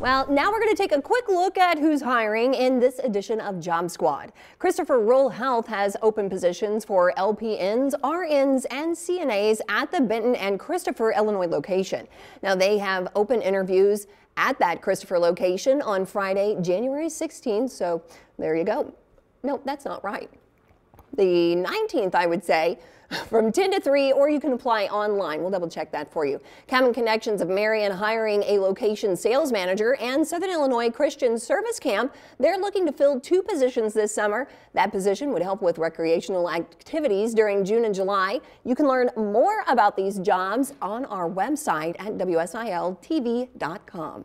Well, now we're going to take a quick look at who's hiring in this edition of Job Squad. Christopher Rural Health has open positions for LPNs, RNs, and CNAs at the Benton and Christopher, Illinois location. Now, they have open interviews at that Christopher location on Friday, January 16th. So there you go. No, that's not right. The 19th, I would say from 10 to 3, or you can apply online. We'll double check that for you. Common Connections of Marion hiring a location sales manager and Southern Illinois Christian Service Camp. They're looking to fill two positions this summer. That position would help with recreational activities during June and July. You can learn more about these jobs on our website at WSILTV.com.